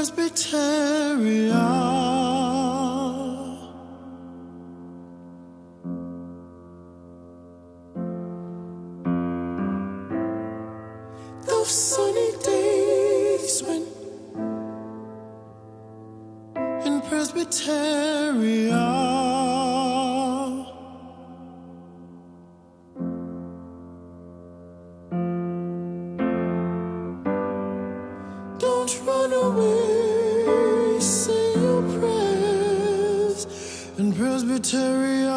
Presbyteria. Those sunny days when in Presbyteria. Don't run away, say your prayers in Presbyteria.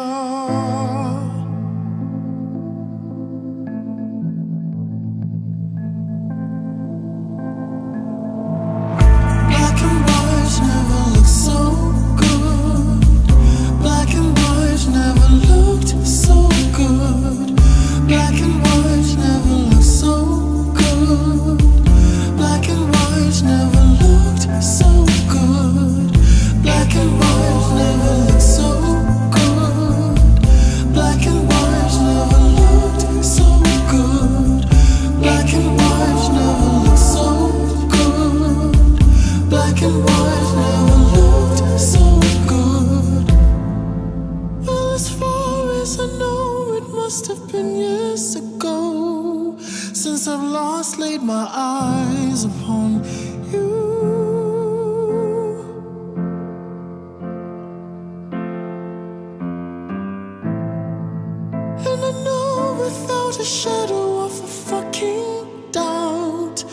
laid my eyes upon you. And I know without a shadow of a fucking doubt.